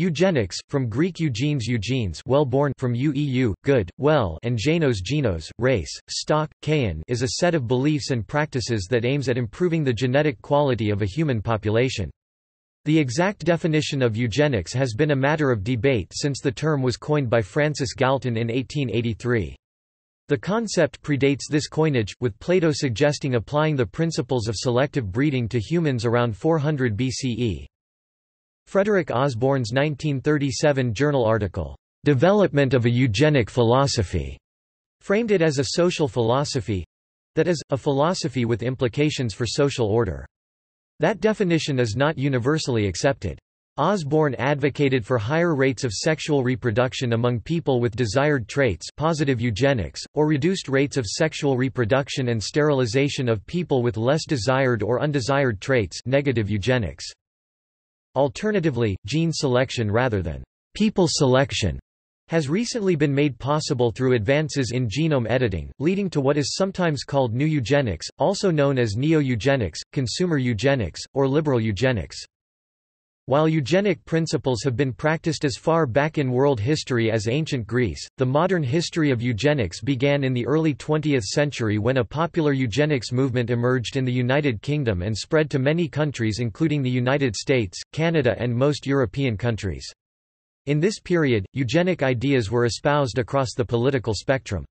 Eugenics, from Greek eugenes eugenes well-born from ueu, good, well and genos genos, race, stock, kain is a set of beliefs and practices that aims at improving the genetic quality of a human population. The exact definition of eugenics has been a matter of debate since the term was coined by Francis Galton in 1883. The concept predates this coinage, with Plato suggesting applying the principles of selective breeding to humans around 400 BCE. Frederick Osborn's 1937 journal article, "'Development of a Eugenic Philosophy' framed it as a social philosophy—that is, a philosophy with implications for social order. That definition is not universally accepted. Osborn advocated for higher rates of sexual reproduction among people with desired traits positive eugenics, or reduced rates of sexual reproduction and sterilization of people with less desired or undesired traits negative eugenics. Alternatively, gene selection rather than people selection has recently been made possible through advances in genome editing, leading to what is sometimes called new eugenics, also known as neo-eugenics, consumer eugenics, or liberal eugenics. While eugenic principles have been practiced as far back in world history as ancient Greece, the modern history of eugenics began in the early 20th century when a popular eugenics movement emerged in the United Kingdom and spread to many countries including the United States, Canada and most European countries. In this period, eugenic ideas were espoused across the political spectrum.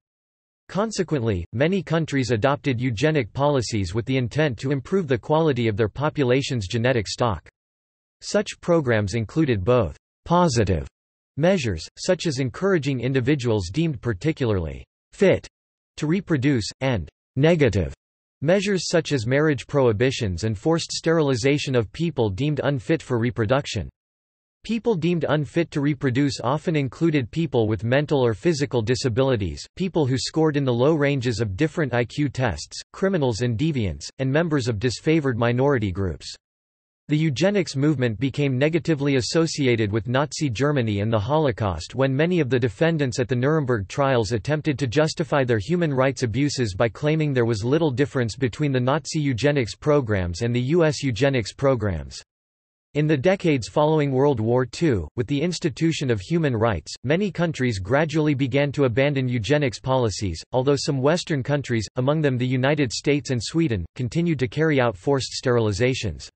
Consequently, many countries adopted eugenic policies with the intent to improve the quality of their population's genetic stock. Such programs included both positive measures, such as encouraging individuals deemed particularly fit to reproduce, and negative measures such as marriage prohibitions and forced sterilization of people deemed unfit for reproduction. People deemed unfit to reproduce often included people with mental or physical disabilities, people who scored in the low ranges of different IQ tests, criminals and deviants, and members of disfavored minority groups. The eugenics movement became negatively associated with Nazi Germany and the Holocaust when many of the defendants at the Nuremberg trials attempted to justify their human rights abuses by claiming there was little difference between the Nazi eugenics programs and the U.S. eugenics programs. In the decades following World War II, with the institution of human rights, many countries gradually began to abandon eugenics policies, although some Western countries, among them the United States and Sweden, continued to carry out forced sterilizations.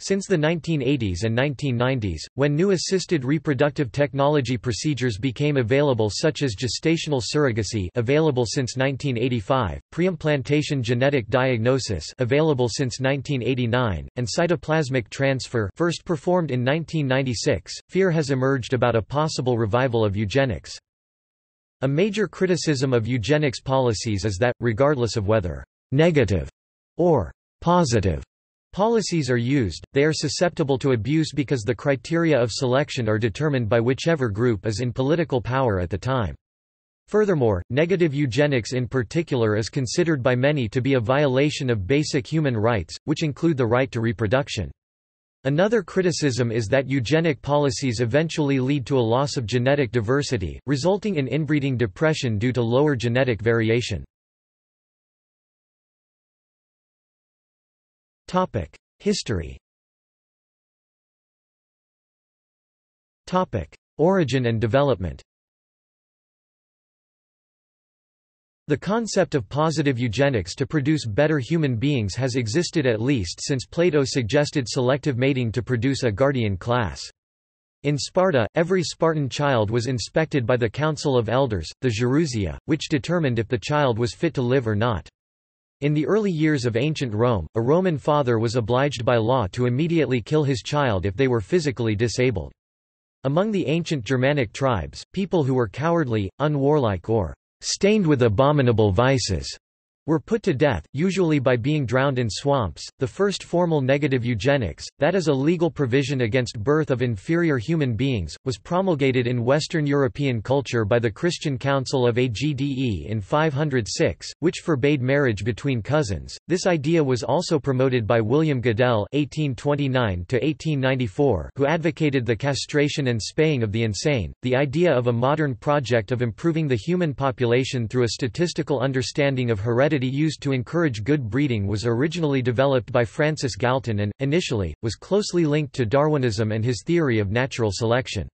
Since the 1980s and 1990s, when new assisted reproductive technology procedures became available such as gestational surrogacy available since 1985, preimplantation genetic diagnosis available since 1989, and cytoplasmic transfer first performed in 1996, fear has emerged about a possible revival of eugenics. A major criticism of eugenics policies is that, regardless of whether negative or positive Policies are used, they are susceptible to abuse because the criteria of selection are determined by whichever group is in political power at the time. Furthermore, negative eugenics in particular is considered by many to be a violation of basic human rights, which include the right to reproduction. Another criticism is that eugenic policies eventually lead to a loss of genetic diversity, resulting in inbreeding depression due to lower genetic variation. History Origin and development The concept of positive eugenics to produce better human beings has existed at least since Plato suggested selective mating to produce a guardian class. In Sparta, every Spartan child was inspected by the Council of Elders, the Gerousia, which determined if the child was fit to live or not. In the early years of ancient Rome, a Roman father was obliged by law to immediately kill his child if they were physically disabled. Among the ancient Germanic tribes, people who were cowardly, unwarlike or stained with abominable vices were put to death, usually by being drowned in swamps. The first formal negative eugenics, that is a legal provision against birth of inferior human beings, was promulgated in Western European culture by the Christian Council of Agde in 506, which forbade marriage between cousins. This idea was also promoted by William Goodell (1829–1894), who advocated the castration and spaying of the insane. The idea of a modern project of improving the human population through a statistical understanding of heredity heredity used to encourage good breeding was originally developed by Francis Galton and, initially, was closely linked to Darwinism and his theory of natural selection.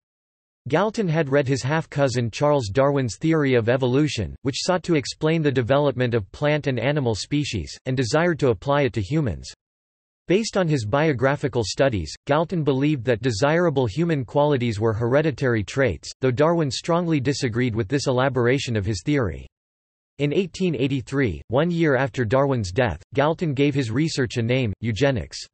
Galton had read his half-cousin Charles Darwin's theory of evolution, which sought to explain the development of plant and animal species, and desired to apply it to humans. Based on his biographical studies, Galton believed that desirable human qualities were hereditary traits, though Darwin strongly disagreed with this elaboration of his theory. In 1883, one year after Darwin's death, Galton gave his research a name, eugenics.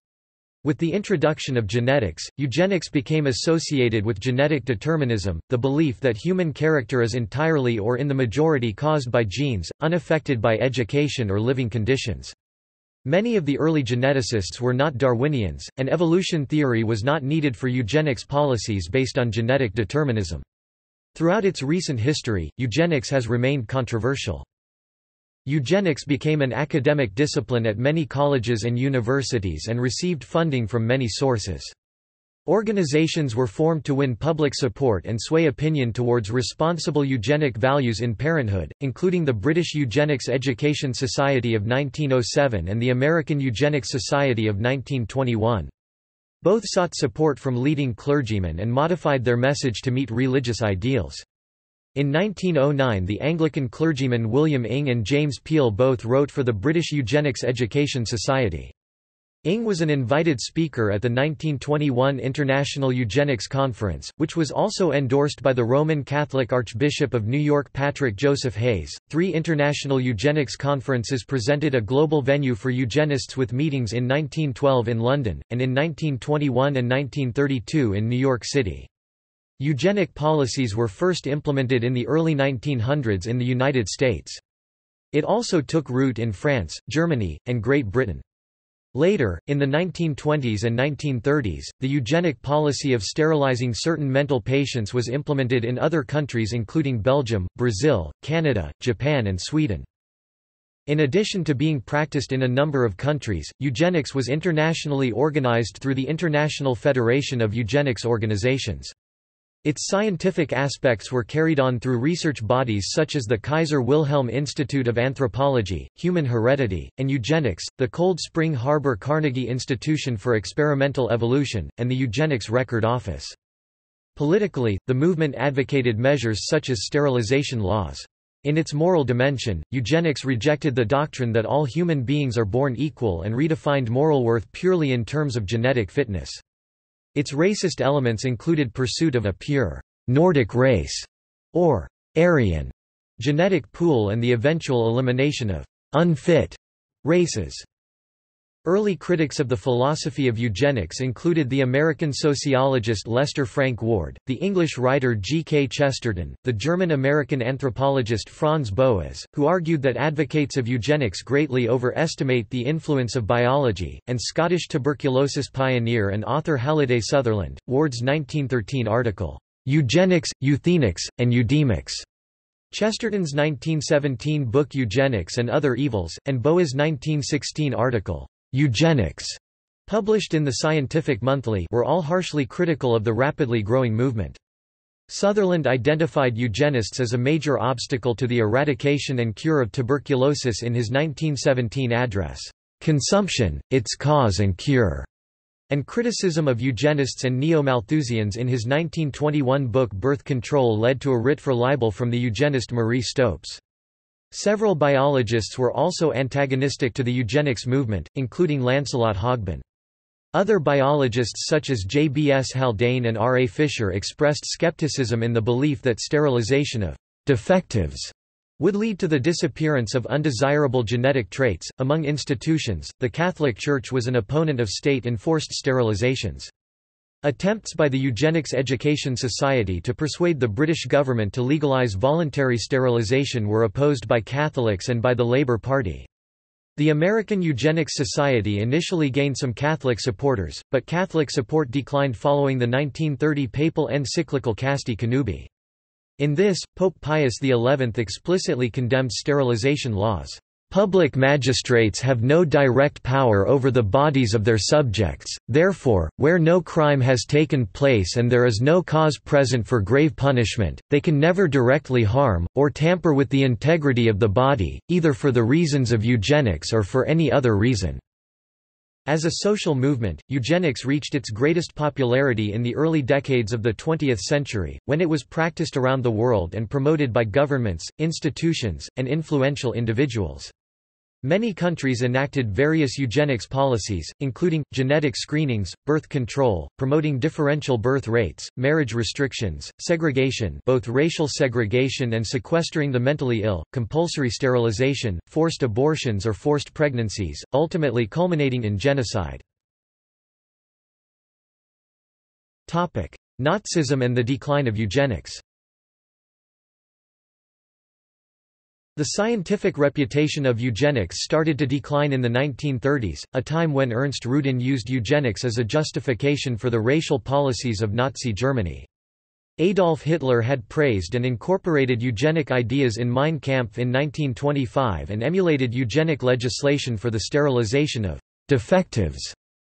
With the introduction of genetics, eugenics became associated with genetic determinism, the belief that human character is entirely or in the majority caused by genes, unaffected by education or living conditions. Many of the early geneticists were not Darwinians, and evolution theory was not needed for eugenics policies based on genetic determinism. Throughout its recent history, eugenics has remained controversial. Eugenics became an academic discipline at many colleges and universities and received funding from many sources. Organizations were formed to win public support and sway opinion towards responsible eugenic values in parenthood, including the British Eugenics Education Society of 1907 and the American Eugenics Society of 1921. Both sought support from leading clergymen and modified their message to meet religious ideals. In 1909 the Anglican clergymen William Inge and James Peel both wrote for the British Eugenics Education Society. Inge was an invited speaker at the 1921 International Eugenics Conference, which was also endorsed by the Roman Catholic Archbishop of New York Patrick Joseph Hayes. Three international eugenics conferences presented a global venue for eugenists with meetings in 1912 in London, and in 1921 and 1932 in New York City. Eugenic policies were first implemented in the early 1900s in the United States. It also took root in France, Germany, and Great Britain. Later, in the 1920s and 1930s, the eugenic policy of sterilizing certain mental patients was implemented in other countries including Belgium, Brazil, Canada, Japan and Sweden. In addition to being practiced in a number of countries, eugenics was internationally organized through the International Federation of Eugenics Organizations. Its scientific aspects were carried on through research bodies such as the Kaiser Wilhelm Institute of Anthropology, Human Heredity, and Eugenics, the Cold Spring Harbor Carnegie Institution for Experimental Evolution, and the Eugenics Record Office. Politically, the movement advocated measures such as sterilization laws. In its moral dimension, eugenics rejected the doctrine that all human beings are born equal and redefined moral worth purely in terms of genetic fitness. Its racist elements included pursuit of a pure Nordic race or Aryan genetic pool and the eventual elimination of unfit races. Early critics of the philosophy of eugenics included the American sociologist Lester Frank Ward, the English writer G. K. Chesterton, the German-American anthropologist Franz Boas, who argued that advocates of eugenics greatly overestimate the influence of biology, and Scottish tuberculosis pioneer and author Halliday Sutherland. Ward's 1913 article, Eugenics, Euthenics, and Eudemics Chesterton's 1917 book Eugenics and Other Evils, and Boas' 1916 article, Eugenics, published in the Scientific Monthly were all harshly critical of the rapidly growing movement. Sutherland identified eugenists as a major obstacle to the eradication and cure of tuberculosis in his 1917 address, "'Consumption, Its Cause and Cure' and criticism of eugenists and neo-Malthusians in his 1921 book Birth Control led to a writ for libel from the eugenist Marie Stopes. Several biologists were also antagonistic to the eugenics movement, including Lancelot Hogben. Other biologists such as J. B. S. Haldane and R. A. Fisher expressed skepticism in the belief that sterilization of defectives would lead to the disappearance of undesirable genetic traits. Among institutions, the Catholic Church was an opponent of state enforced sterilizations. Attempts by the Eugenics Education Society to persuade the British government to legalise voluntary sterilisation were opposed by Catholics and by the Labour Party. The American Eugenics Society initially gained some Catholic supporters, but Catholic support declined following the 1930 papal encyclical Casti Connubii. In this, Pope Pius XI explicitly condemned sterilization laws. Public magistrates have no direct power over the bodies of their subjects, therefore, where no crime has taken place and there is no cause present for grave punishment, they can never directly harm, or tamper with the integrity of the body, either for the reasons of eugenics or for any other reason. As a social movement, eugenics reached its greatest popularity in the early decades of the 20th century, when it was practiced around the world and promoted by governments, institutions, and influential individuals. Many countries enacted various eugenics policies, including, genetic screenings, birth control, promoting differential birth rates, marriage restrictions, segregation both racial segregation and sequestering the mentally ill, compulsory sterilization, forced abortions or forced pregnancies, ultimately culminating in genocide. Nazism and the decline of eugenics The scientific reputation of eugenics started to decline in the 1930s, a time when Ernst Rudin used eugenics as a justification for the racial policies of Nazi Germany. Adolf Hitler had praised and incorporated eugenic ideas in Mein Kampf in 1925 and emulated eugenic legislation for the sterilization of defectives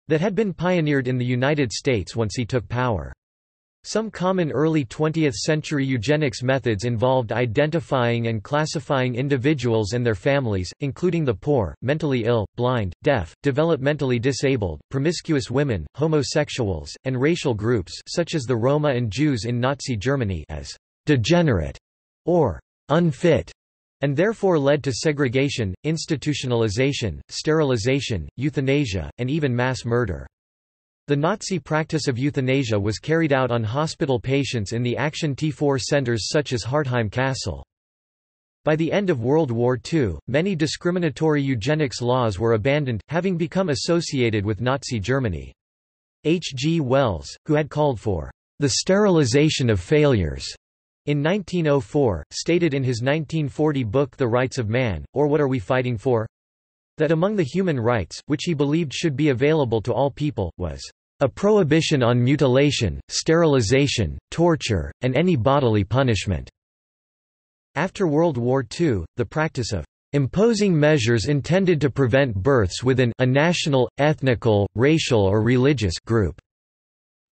that had been pioneered in the United States once he took power. Some common early 20th-century eugenics methods involved identifying and classifying individuals and their families, including the poor, mentally ill, blind, deaf, developmentally disabled, promiscuous women, homosexuals, and racial groups such as the Roma and Jews in Nazi Germany as «degenerate» or «unfit» and therefore led to segregation, institutionalization, sterilization, euthanasia, and even mass murder. The Nazi practice of euthanasia was carried out on hospital patients in the Action T4 centers such as Hartheim Castle. By the end of World War II, many discriminatory eugenics laws were abandoned, having become associated with Nazi Germany. H. G. Wells, who had called for the sterilization of failures in 1904, stated in his 1940 book The Rights of Man, or What Are We Fighting For? That among the human rights, which he believed should be available to all people, was a prohibition on mutilation, sterilization, torture, and any bodily punishment. After World War II, the practice of imposing measures intended to prevent births within a national, ethnical, racial or religious group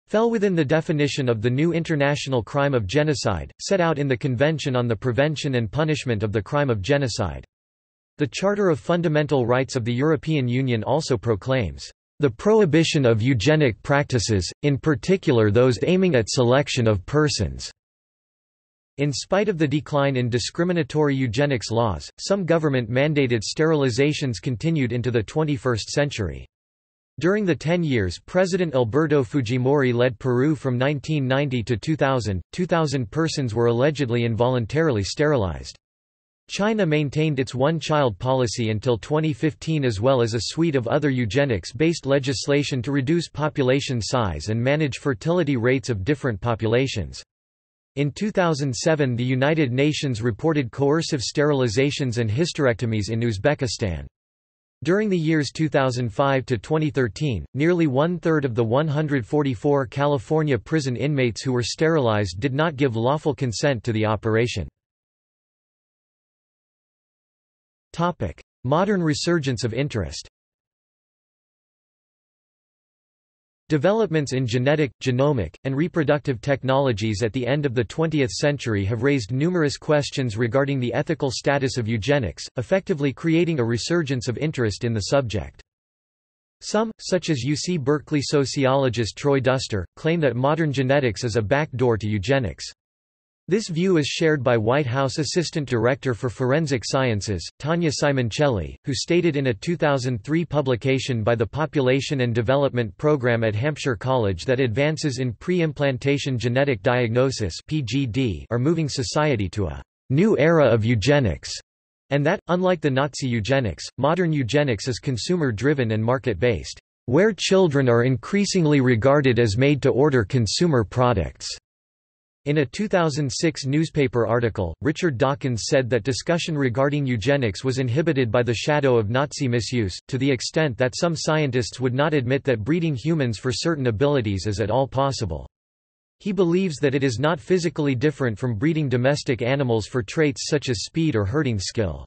fell within the definition of the new international crime of genocide, set out in the Convention on the Prevention and Punishment of the Crime of Genocide. The Charter of Fundamental Rights of the European Union also proclaims, "...the prohibition of eugenic practices, in particular those aiming at selection of persons." In spite of the decline in discriminatory eugenics laws, some government-mandated sterilizations continued into the 21st century. During the 10 years President Alberto Fujimori led Peru from 1990 to 2000, 2,000 persons were allegedly involuntarily sterilized. China maintained its one-child policy until 2015 as well as a suite of other eugenics-based legislation to reduce population size and manage fertility rates of different populations. In 2007 the United Nations reported coercive sterilizations and hysterectomies in Uzbekistan. During the years 2005 to 2013, nearly one-third of the 144 California prison inmates who were sterilized did not give lawful consent to the operation. Modern resurgence of interest Developments in genetic, genomic, and reproductive technologies at the end of the 20th century have raised numerous questions regarding the ethical status of eugenics, effectively creating a resurgence of interest in the subject. Some, such as UC Berkeley sociologist Troy Duster, claim that modern genetics is a backdoor to eugenics. This view is shared by White House Assistant Director for Forensic Sciences, Tania Simoncelli, who stated in a 2003 publication by the Population and Development Program at Hampshire College that advances in pre-implantation genetic diagnosis (PGD) are moving society to a new era of eugenics, and that, unlike the Nazi eugenics, modern eugenics is consumer-driven and market-based, where children are increasingly regarded as made-to-order consumer products. In a 2006 newspaper article, Richard Dawkins said that discussion regarding eugenics was inhibited by the shadow of Nazi misuse, to the extent that some scientists would not admit that breeding humans for certain abilities is at all possible. He believes that it is not physically different from breeding domestic animals for traits such as speed or herding skill.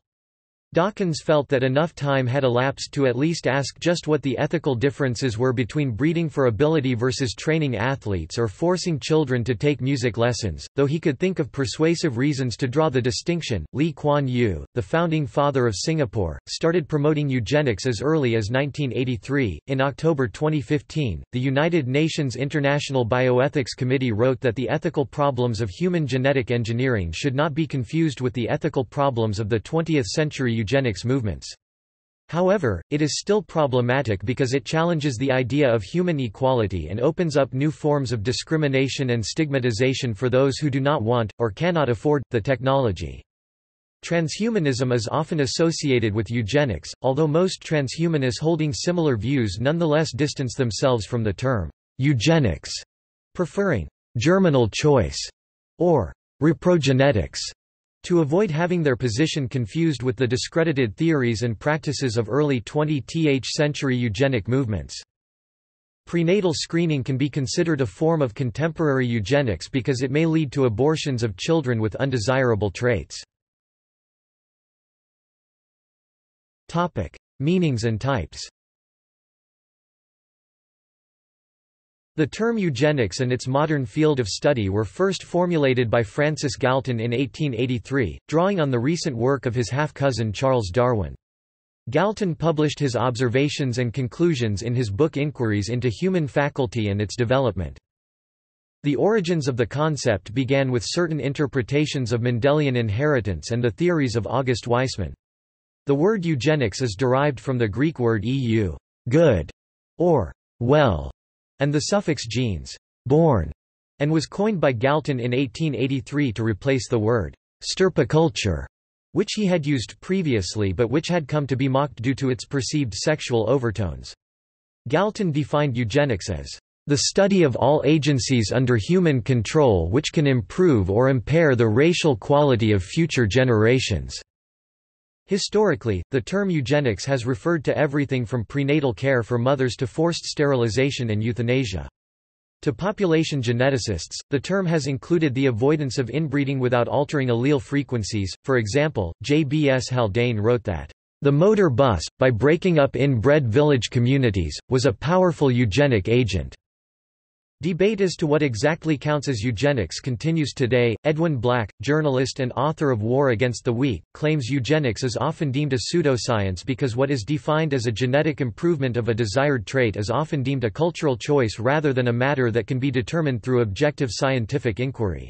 Dawkins felt that enough time had elapsed to at least ask just what the ethical differences were between breeding for ability versus training athletes or forcing children to take music lessons, though he could think of persuasive reasons to draw the distinction. Lee Kuan Yew, the founding father of Singapore, started promoting eugenics as early as 1983. In October 2015, the United Nations International Bioethics Committee wrote that the ethical problems of human genetic engineering should not be confused with the ethical problems of the 20th century eugenics movements. However, it is still problematic because it challenges the idea of human equality and opens up new forms of discrimination and stigmatization for those who do not want, or cannot afford, the technology. Transhumanism is often associated with eugenics, although most transhumanists holding similar views nonetheless distance themselves from the term eugenics, preferring germinal choice or reprogenetics to avoid having their position confused with the discredited theories and practices of early 20th century eugenic movements. Prenatal screening can be considered a form of contemporary eugenics because it may lead to abortions of children with undesirable traits. Meanings and types The term eugenics and its modern field of study were first formulated by Francis Galton in 1883, drawing on the recent work of his half-cousin Charles Darwin. Galton published his observations and conclusions in his book Inquiries into Human Faculty and Its Development. The origins of the concept began with certain interpretations of Mendelian inheritance and the theories of August Weismann. The word eugenics is derived from the Greek word eu good, or well, and the suffix genes born, and was coined by Galton in 1883 to replace the word stirpiculture, which he had used previously but which had come to be mocked due to its perceived sexual overtones. Galton defined eugenics as the study of all agencies under human control which can improve or impair the racial quality of future generations. Historically, the term eugenics has referred to everything from prenatal care for mothers to forced sterilization and euthanasia. To population geneticists, the term has included the avoidance of inbreeding without altering allele frequencies. For example, J.B.S. Haldane wrote that, The motor bus, by breaking up inbred village communities, was a powerful eugenic agent. Debate as to what exactly counts as eugenics continues today. Edwin Black, journalist and author of War Against the Weak, claims eugenics is often deemed a pseudoscience because what is defined as a genetic improvement of a desired trait is often deemed a cultural choice rather than a matter that can be determined through objective scientific inquiry.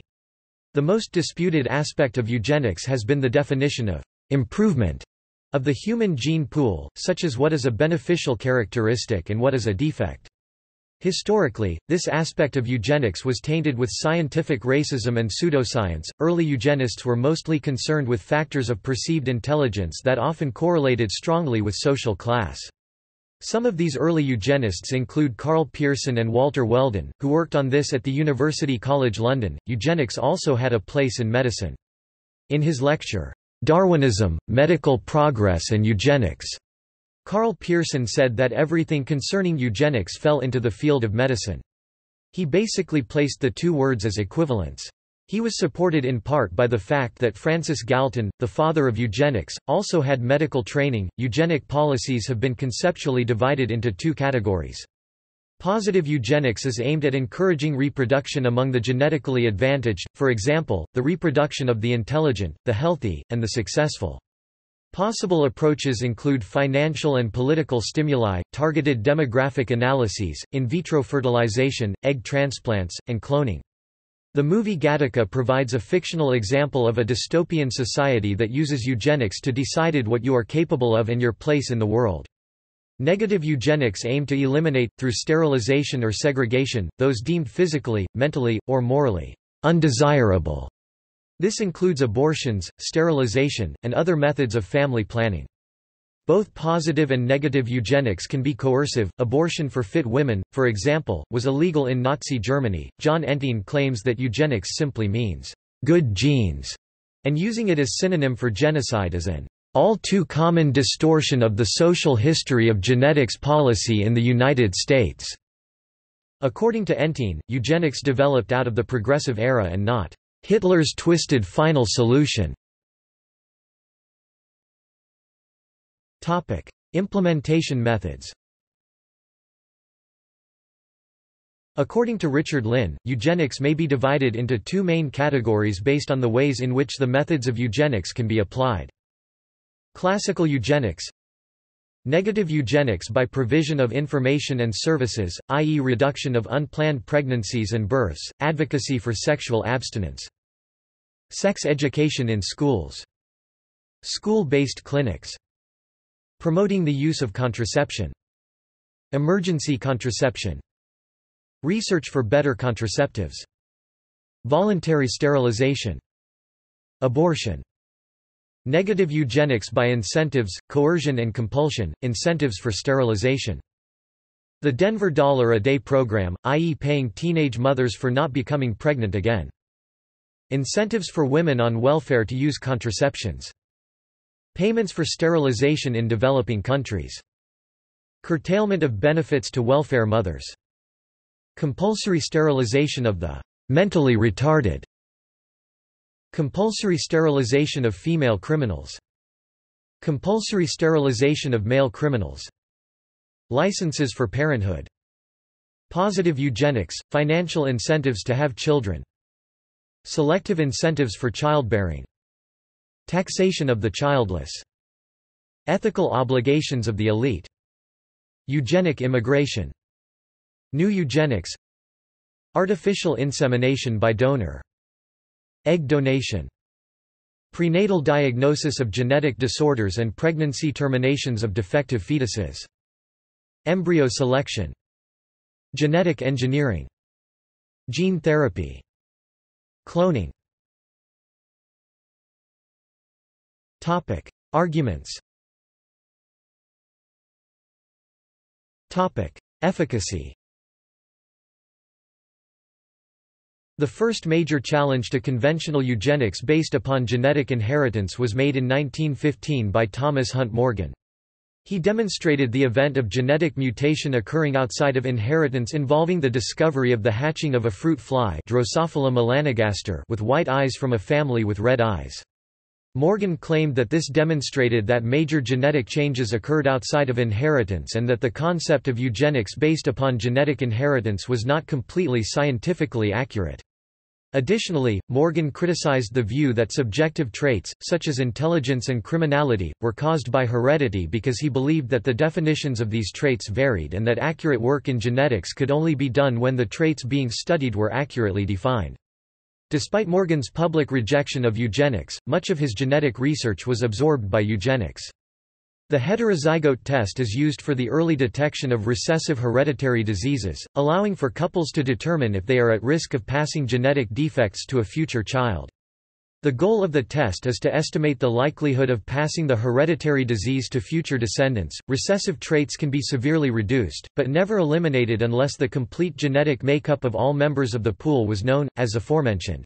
The most disputed aspect of eugenics has been the definition of improvement of the human gene pool, such as what is a beneficial characteristic and what is a defect. Historically, this aspect of eugenics was tainted with scientific racism and pseudoscience. Early eugenists were mostly concerned with factors of perceived intelligence that often correlated strongly with social class. Some of these early eugenists include Karl Pearson and Walter Weldon, who worked on this at the University College London. Eugenics also had a place in medicine. In his lecture, Darwinism, Medical Progress and Eugenics, Karl Pearson said that everything concerning eugenics fell into the field of medicine. He basically placed the two words as equivalents. He was supported in part by the fact that Francis Galton, the father of eugenics, also had medical training. Eugenic policies have been conceptually divided into two categories. Positive eugenics is aimed at encouraging reproduction among the genetically advantaged, for example, the reproduction of the intelligent, the healthy, and the successful. Possible approaches include financial and political stimuli, targeted demographic analyses, in vitro fertilization, egg transplants, and cloning. The movie Gattaca provides a fictional example of a dystopian society that uses eugenics to decide what you are capable of and your place in the world. Negative eugenics aim to eliminate, through sterilization or segregation, those deemed physically, mentally, or morally undesirable this includes abortions, sterilization, and other methods of family planning. Both positive and negative eugenics can be coercive. Abortion for fit women, for example, was illegal in Nazi Germany. Jon Entine claims that eugenics simply means good genes, and using it as synonym for genocide is an all too common distortion of the social history of genetics policy in the United States. According to Entine, eugenics developed out of the progressive era and not Hitler's twisted final solution Topic: Implementation methods. According to Richard Lynn, eugenics may be divided into two main categories based on the ways in which the methods of eugenics can be applied. Classical eugenics Negative eugenics by provision of information and services, i.e. reduction of unplanned pregnancies and births, advocacy for sexual abstinence. Sex education in schools. School-based clinics. Promoting the use of contraception. Emergency contraception. Research for better contraceptives. Voluntary sterilization. Abortion. Negative eugenics by incentives, coercion and compulsion, incentives for sterilization. The Denver Dollar a Day program, i.e. paying teenage mothers for not becoming pregnant again. Incentives for women on welfare to use contraceptions. Payments for sterilization in developing countries. Curtailment of benefits to welfare mothers. Compulsory sterilization of the mentally retarded. Compulsory sterilization of female criminals. Compulsory sterilization of male criminals. Licenses for parenthood. Positive eugenics, financial incentives to have children. Selective incentives for childbearing. Taxation of the childless. Ethical obligations of the elite. Eugenic immigration. New eugenics Artificial insemination by donor. Egg donation. Prenatal diagnosis of genetic disorders and pregnancy terminations of defective fetuses. Embryo selection. Genetic engineering. Gene therapy. Cloning Topic. Arguments Topic. Efficacy The first major challenge to conventional eugenics based upon genetic inheritance was made in 1915 by Thomas Hunt Morgan. He demonstrated the event of genetic mutation occurring outside of inheritance involving the discovery of the hatching of a fruit fly Drosophila melanogaster with white eyes from a family with red eyes. Morgan claimed that this demonstrated that major genetic changes occurred outside of inheritance and that the concept of eugenics based upon genetic inheritance was not completely scientifically accurate. Additionally, Morgan criticized the view that subjective traits, such as intelligence and criminality, were caused by heredity because he believed that the definitions of these traits varied and that accurate work in genetics could only be done when the traits being studied were accurately defined. Despite Morgan's public rejection of eugenics, much of his genetic research was absorbed by eugenics. The heterozygote test is used for the early detection of recessive hereditary diseases, allowing for couples to determine if they are at risk of passing genetic defects to a future child. The goal of the test is to estimate the likelihood of passing the hereditary disease to future descendants. Recessive traits can be severely reduced, but never eliminated unless the complete genetic makeup of all members of the pool was known, as aforementioned.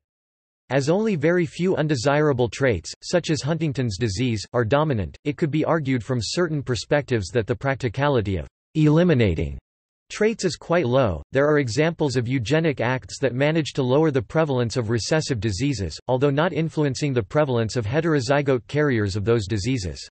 As only very few undesirable traits, such as Huntington's disease, are dominant, it could be argued from certain perspectives that the practicality of eliminating Traits is quite low. There are examples of eugenic acts that manage to lower the prevalence of recessive diseases, although not influencing the prevalence of heterozygote carriers of those diseases.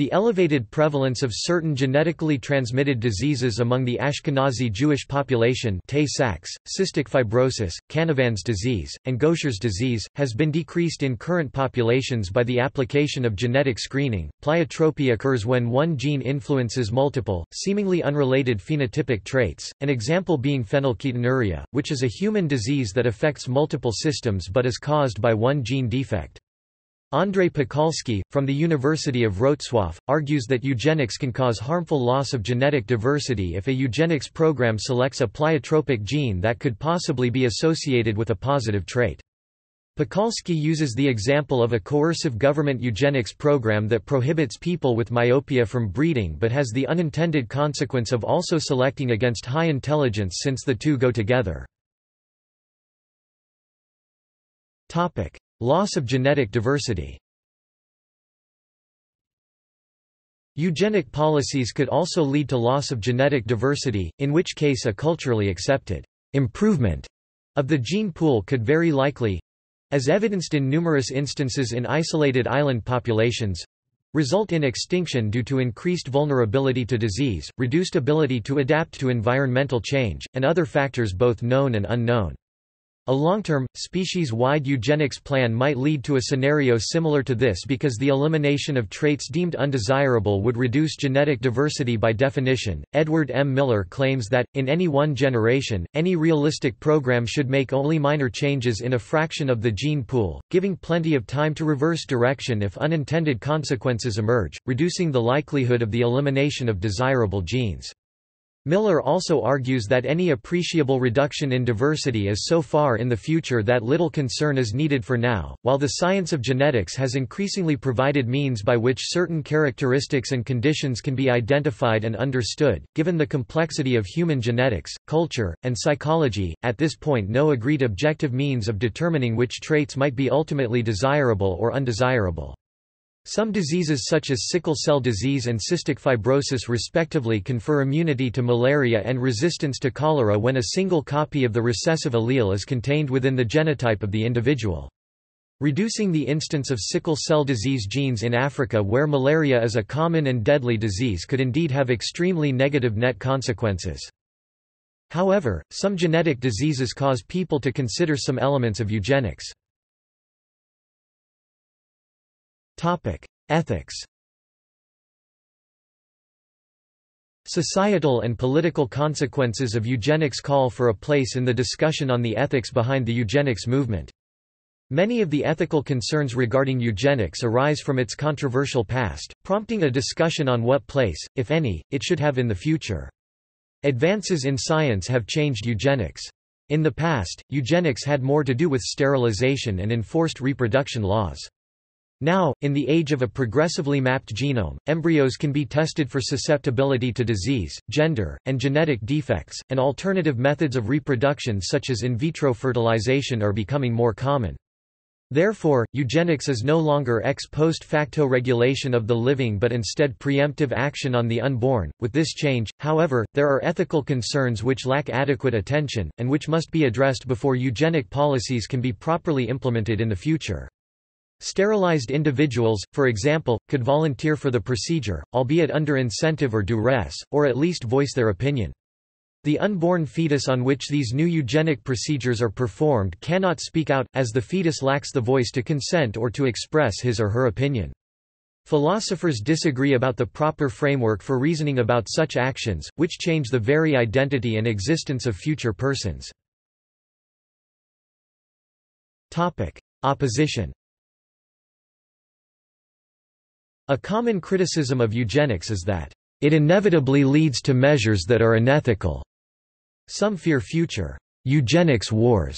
The elevated prevalence of certain genetically transmitted diseases among the Ashkenazi Jewish population Tay-Sachs, cystic fibrosis, Canavans disease, and Gaucher's disease, has been decreased in current populations by the application of genetic screening. Pleiotropy occurs when one gene influences multiple, seemingly unrelated phenotypic traits, an example being phenylketonuria, which is a human disease that affects multiple systems but is caused by one gene defect. Andrei Pękalski, from the University of Wrocław, argues that eugenics can cause harmful loss of genetic diversity if a eugenics program selects a pleiotropic gene that could possibly be associated with a positive trait. Pękalski uses the example of a coercive government eugenics program that prohibits people with myopia from breeding but has the unintended consequence of also selecting against high intelligence since the two go together. Loss of genetic diversity Eugenic policies could also lead to loss of genetic diversity, in which case a culturally accepted improvement of the gene pool could very likely as evidenced in numerous instances in isolated island populations result in extinction due to increased vulnerability to disease, reduced ability to adapt to environmental change, and other factors both known and unknown. A long-term, species-wide eugenics plan might lead to a scenario similar to this because the elimination of traits deemed undesirable would reduce genetic diversity by definition. Edward M. Miller claims that, in any one generation, any realistic program should make only minor changes in a fraction of the gene pool, giving plenty of time to reverse direction if unintended consequences emerge, reducing the likelihood of the elimination of desirable genes. Miller also argues that any appreciable reduction in diversity is so far in the future that little concern is needed for now. While the science of genetics has increasingly provided means by which certain characteristics and conditions can be identified and understood, given the complexity of human genetics, culture, and psychology, at this point no agreed objective means of determining which traits might be ultimately desirable or undesirable. Some diseases such as sickle cell disease and cystic fibrosis respectively confer immunity to malaria and resistance to cholera when a single copy of the recessive allele is contained within the genotype of the individual. Reducing the instance of sickle cell disease genes in Africa where malaria is a common and deadly disease could indeed have extremely negative net consequences. However, some genetic diseases cause people to consider some elements of eugenics. Ethics Societal and political consequences of eugenics call for a place in the discussion on the ethics behind the eugenics movement. Many of the ethical concerns regarding eugenics arise from its controversial past, prompting a discussion on what place, if any, it should have in the future. Advances in science have changed eugenics. In the past, eugenics had more to do with sterilization and enforced reproduction laws. Now, in the age of a progressively mapped genome, embryos can be tested for susceptibility to disease, gender, and genetic defects, and alternative methods of reproduction such as in vitro fertilization are becoming more common. Therefore, eugenics is no longer ex post facto regulation of the living but instead preemptive action on the unborn. With this change, however, there are ethical concerns which lack adequate attention, and which must be addressed before eugenic policies can be properly implemented in the future. Sterilized individuals, for example, could volunteer for the procedure, albeit under incentive or duress, or at least voice their opinion. The unborn fetus on which these new eugenic procedures are performed cannot speak out, as the fetus lacks the voice to consent or to express his or her opinion. Philosophers disagree about the proper framework for reasoning about such actions, which change the very identity and existence of future persons. Opposition A common criticism of eugenics is that, "...it inevitably leads to measures that are unethical." Some fear future, "...eugenics wars."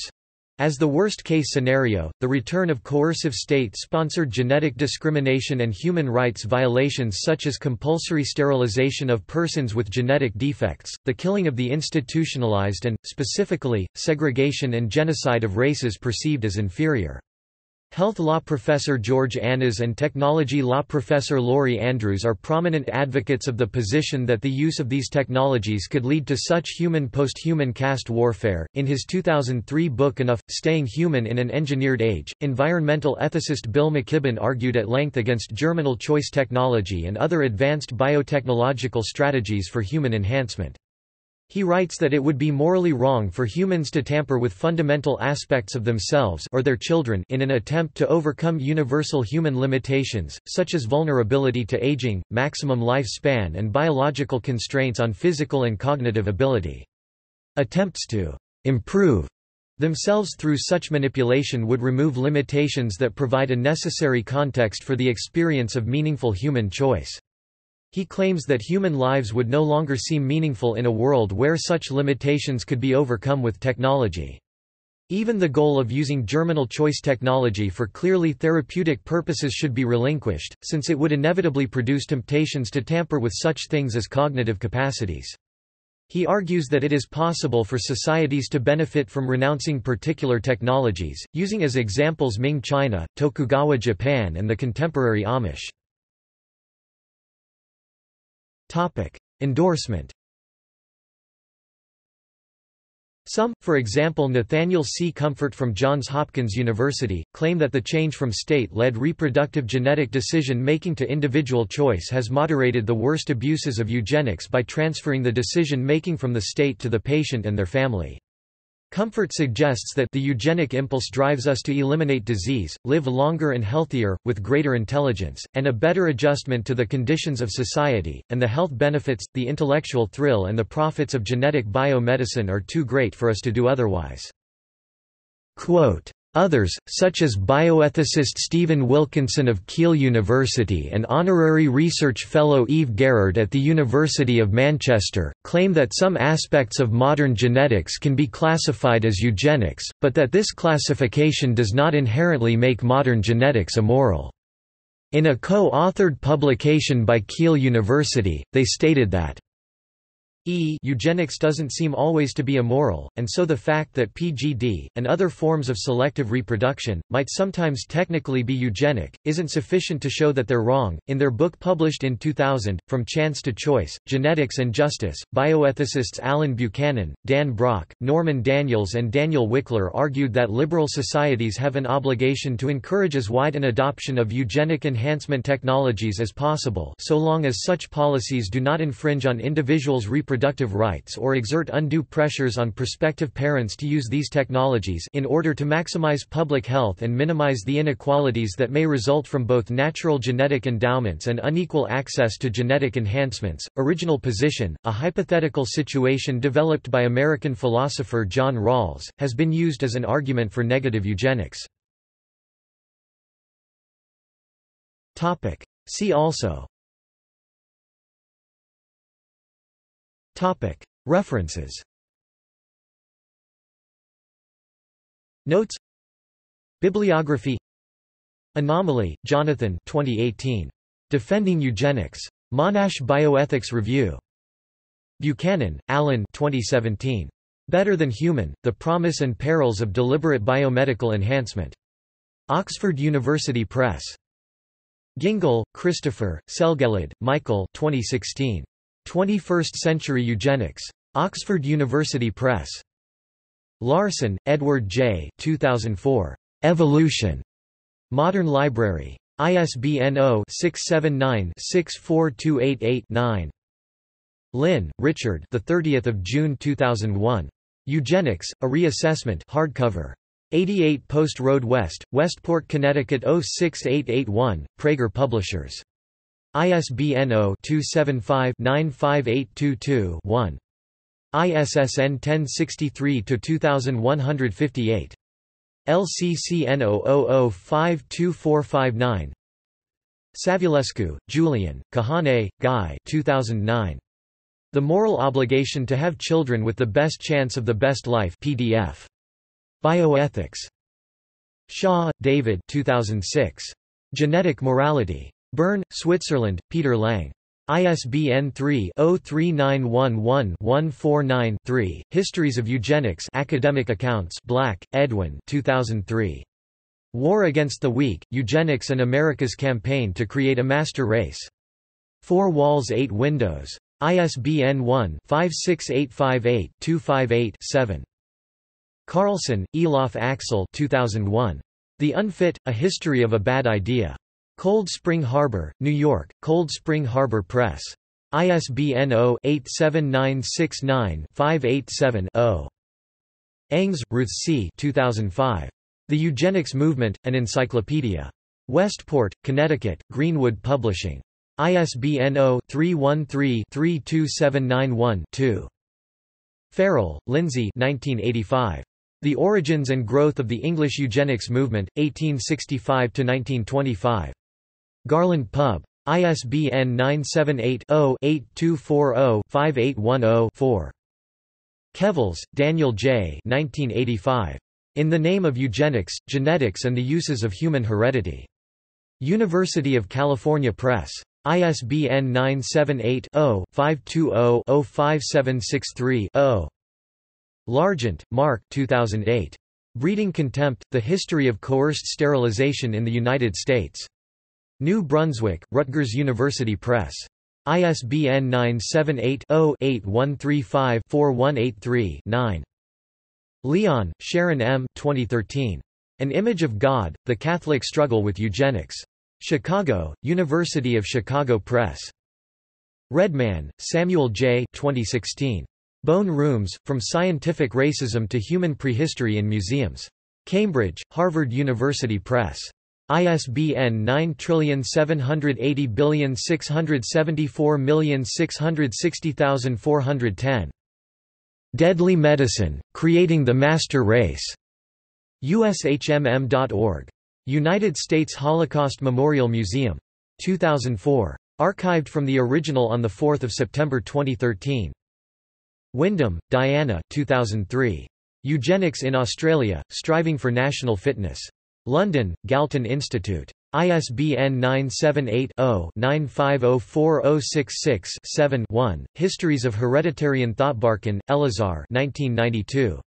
As the worst-case scenario, the return of coercive state-sponsored genetic discrimination and human rights violations such as compulsory sterilization of persons with genetic defects, the killing of the institutionalized and, specifically, segregation and genocide of races perceived as inferior. Health law professor George Annas and technology law professor Lori Andrews are prominent advocates of the position that the use of these technologies could lead to such human post-human caste warfare. In his 2003 book Enough, Staying Human in an Engineered Age, environmental ethicist Bill McKibben argued at length against germinal choice technology and other advanced biotechnological strategies for human enhancement. He writes that it would be morally wrong for humans to tamper with fundamental aspects of themselves or their children in an attempt to overcome universal human limitations, such as vulnerability to aging, maximum lifespan and biological constraints on physical and cognitive ability. Attempts to improve themselves through such manipulation would remove limitations that provide a necessary context for the experience of meaningful human choice. He claims that human lives would no longer seem meaningful in a world where such limitations could be overcome with technology. Even the goal of using germinal choice technology for clearly therapeutic purposes should be relinquished, since it would inevitably produce temptations to tamper with such things as cognitive capacities. He argues that it is possible for societies to benefit from renouncing particular technologies, using as examples Ming China, Tokugawa Japan and the contemporary Amish. Topic. Endorsement Some, for example Nathaniel C. Comfort from Johns Hopkins University, claim that the change from state-led reproductive genetic decision-making to individual choice has moderated the worst abuses of eugenics by transferring the decision-making from the state to the patient and their family. Comfort suggests that the eugenic impulse drives us to eliminate disease, live longer and healthier, with greater intelligence, and a better adjustment to the conditions of society, and the health benefits, the intellectual thrill and the profits of genetic biomedicine are too great for us to do otherwise. Quote, Others, such as bioethicist Stephen Wilkinson of Keele University and honorary research fellow Eve Garrard at the University of Manchester, claim that some aspects of modern genetics can be classified as eugenics, but that this classification does not inherently make modern genetics immoral. In a co-authored publication by Keele University, they stated that E eugenics doesn't seem always to be immoral, and so the fact that PGD, and other forms of selective reproduction, might sometimes technically be eugenic, isn't sufficient to show that they're wrong. In their book published in 2000, From Chance to Choice, Genetics and Justice, bioethicists Alan Buchanan, Dan Brock, Norman Daniels and Daniel Wikler argued that liberal societies have an obligation to encourage as wide an adoption of eugenic enhancement technologies as possible so long as such policies do not infringe on individuals' reproductive reproductive rights or exert undue pressures on prospective parents to use these technologies in order to maximize public health and minimize the inequalities that may result from both natural genetic endowments and unequal access to genetic enhancements. Original position, a hypothetical situation developed by American philosopher John Rawls, has been used as an argument for negative eugenics. See also References Notes Bibliography Anomaly, Jonathan 2018. Defending Eugenics. Monash Bioethics Review. Buchanan, Alan 2017. Better Than Human, The Promise and Perils of Deliberate Biomedical Enhancement. Oxford University Press. Gyngell, Christopher, Selgelid, Michael 2016. 21st Century Eugenics. Oxford University Press. Larson, Edward J. 2004. Evolution. Modern Library. ISBN 0-679-64288-9. Lynn, Richard. The 30th of June 2001. Eugenics: A Reassessment. Hardcover. 88 Post Road West, Westport, Connecticut 06881. Praeger Publishers. ISBN 0-275-95822-1. ISSN 1063-2158. LCCN 000525459 Savulescu, Julian, Kahane, Guy 2009. The Moral Obligation to Have Children with the Best Chance of the Best Life PDF. Bioethics. Shaw, David 2006. Genetic Morality. Bern, Switzerland, Peter Lang. ISBN 3-03911-149-3, Histories of Eugenics Academic Accounts Black, Edwin 2003. War Against the Weak, Eugenics and America's Campaign to Create a Master Race. Four Walls Eight Windows. ISBN 1-56858-258-7. Carlson, Elof Axel 2001. The Unfit, A History of a Bad Idea. Cold Spring Harbor, New York, Cold Spring Harbor Press. ISBN 0-87969-587-0. Engs, Ruth C. 2005. The Eugenics Movement, An Encyclopedia. Westport, Connecticut, Greenwood Publishing. ISBN 0-313-32791-2. Farrall, Lindsay 1985. The Origins and Growth of the English Eugenics Movement, 1865–1925. Garland Pub. ISBN 978-0-8240-5810-4. Kevles, Daniel J. 1985. In the Name of Eugenics, Genetics and the Uses of Human Heredity. University of California Press. ISBN 978-0-520-05763-0. Largent, Mark 2008. Breeding Contempt, The History of Coerced Sterilization in the United States. New Brunswick, Rutgers University Press. ISBN 978 0 8135 4183 9. Leon, Sharon M. 2013. An Image of God, The Catholic Struggle with Eugenics. Chicago, University of Chicago Press. Redman, Samuel J. 2016. Bone Rooms, From Scientific Racism to Human Prehistory in Museums. Cambridge, Harvard University Press. ISBN 9780674660410. Deadly Medicine, Creating the Master Race. USHMM.org. United States Holocaust Memorial Museum. 2004. Archived from the original on 4 September 2013. Wyndham, Diana 2003. Eugenics in Australia, Striving for National Fitness. London, Galton Institute. ISBN 978-0-9504066-7-1. Histories of Hereditarian Thought. Barkan, Elazar 1992.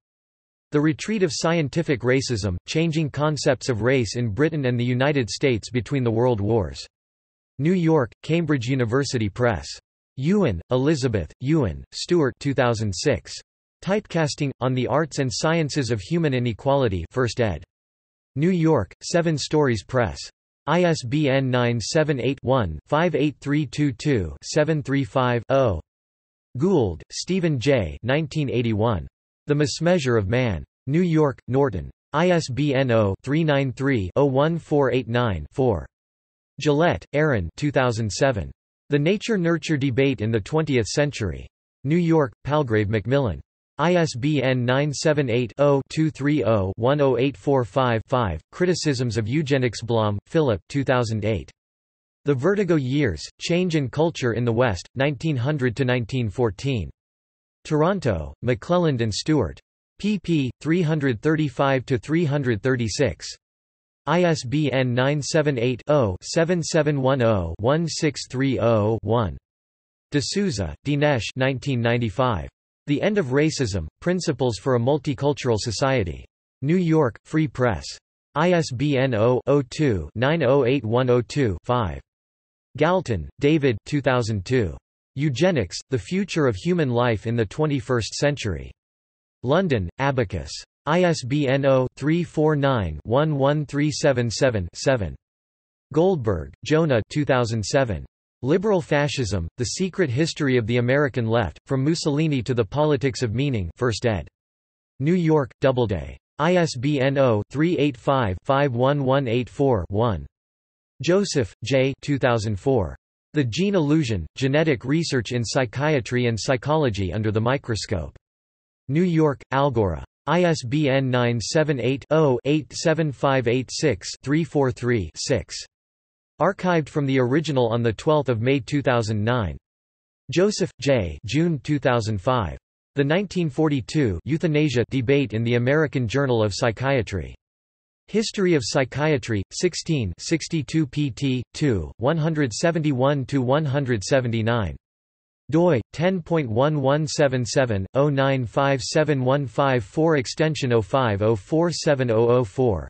The Retreat of Scientific Racism, Changing Concepts of Race in Britain and the United States Between the World Wars. New York, Cambridge University Press. Ewen, Elizabeth, Ewen, Stuart 2006. Typecasting, On the Arts and Sciences of Human Inequality 1st ed. New York, Seven Stories Press. ISBN 978-1-58322-735-0. Gould, Stephen J. 1981. The Mismeasure of Man. New York, Norton. ISBN 0-393-01489-4. Gillette, Aaron 2007. The Nature-Nurture Debate in the Twentieth Century. New York, Palgrave Macmillan. ISBN 978-0-230-10845-5. Criticisms of Eugenics Blom, Philip 2008. The Vertigo Years, Change in Culture in the West, 1900–1914. Toronto, McClelland and Stewart. pp. 335–336. ISBN 978-0-7710-1630-1. D'Souza, Dinesh 1995. The End of Racism, Principles for a Multicultural Society. New York, Free Press. ISBN 0-02-908102-5. Galton, David 2002. Eugenics, The Future of Human Life in the Twenty-First Century. London, Abacus. ISBN 0-349-11377-7. Goldberg, Jonah 2007. Liberal Fascism, The Secret History of the American Left, From Mussolini to the Politics of Meaning 1st ed. New York, Doubleday. ISBN 0-385-51184-1. Joseph, J. 2004. The Gene Illusion, Genetic Research in Psychiatry and Psychology Under the Microscope. New York, Algora. ISBN 978-0-87586-343-6. Archived from the original on 12 May 2009. Joseph, J. June 2005. The 1942 Euthanasia debate in the American Journal of Psychiatry. History of Psychiatry, 16 62 pt. 2, 171–179. doi, 10.1177-095715-4 extension 05047004.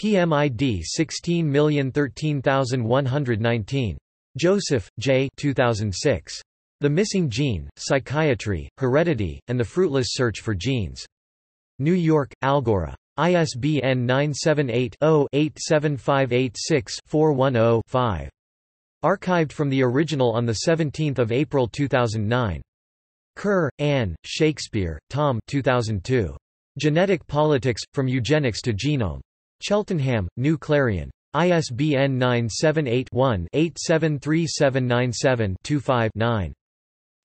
PMID 16013119. Joseph, J. 2006. The Missing Gene, Psychiatry, Heredity, and the Fruitless Search for Genes. New York, Algora. ISBN 978-0-87586-410-5. Archived from the original on 17 April 2009. Kerr, Anne, Shakespeare, Tom 2002. Genetic Politics, From Eugenics to Genome. Cheltenham, New Clarion. ISBN 978-1-873797-25-9.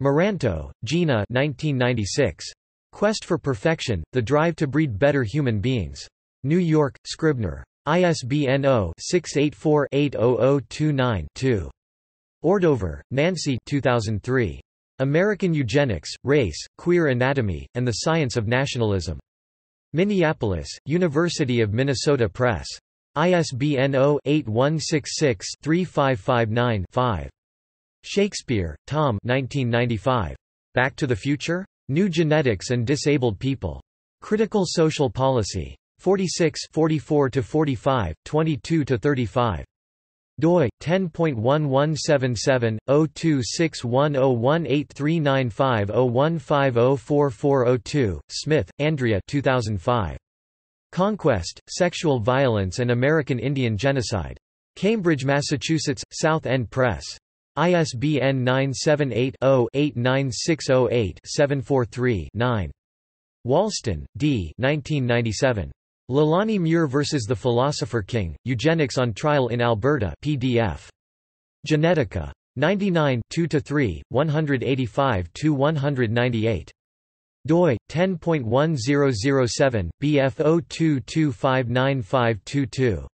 Maranto, Gina 1996. Quest for Perfection, The Drive to Breed Better Human Beings. New York, Scribner. ISBN 0-684-80029-2. Ordover, Nancy 2003. American Eugenics, Race, Queer Anatomy, and the Science of Nationalism. Minneapolis, University of Minnesota Press. ISBN 0-8166-3559-5. Shakespeare, Tom 1995. Back to the Future? New Genetics and Disabled People. Critical Social Policy. 46 44–45, 22–35. Doi 10.1177/0261018395015044002 Smith, Andrea 2005 Conquest, Sexual Violence and American Indian Genocide. Cambridge, Massachusetts, South End Press. ISBN 978-0-89608-743-9. Wahlsten, D. 1997. Leilani Muir vs. the Philosopher King, Eugenics on Trial in Alberta PDF. Genetica. 99 2–3, 185–198 doi 10.1007 bf02259522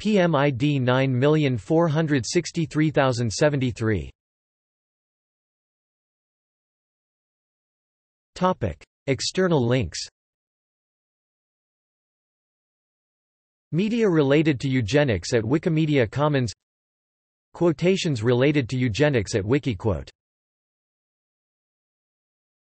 PMID 9463073 Topic External links Media related to eugenics at Wikimedia Commons. Quotations related to eugenics at Wikiquote